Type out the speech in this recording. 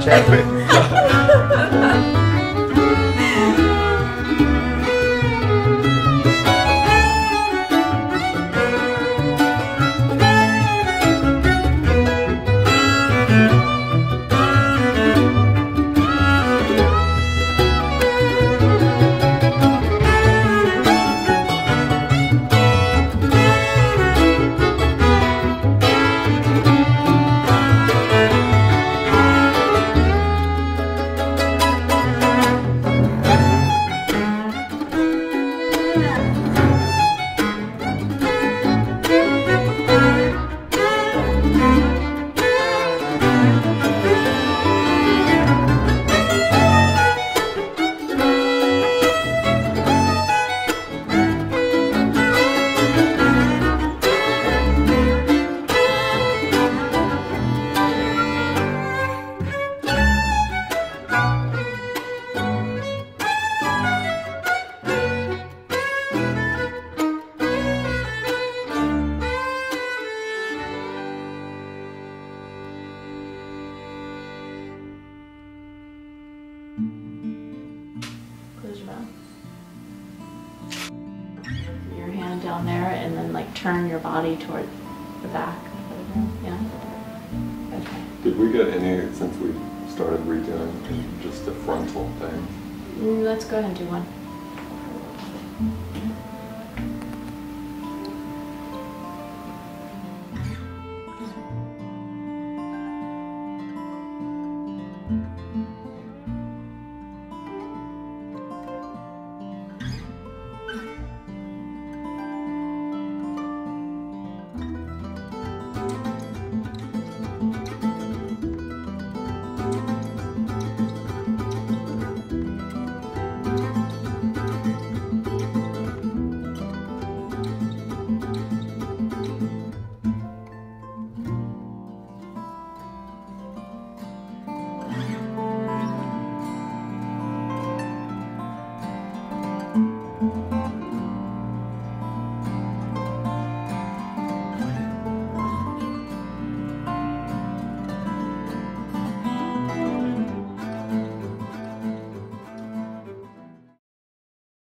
Chapman. Close your mouth. Put Your hand down there and then like turn your body toward the back. Yeah. Okay. Did we get any, since we started redoing just a frontal thing? Mm, Let's go ahead and do one.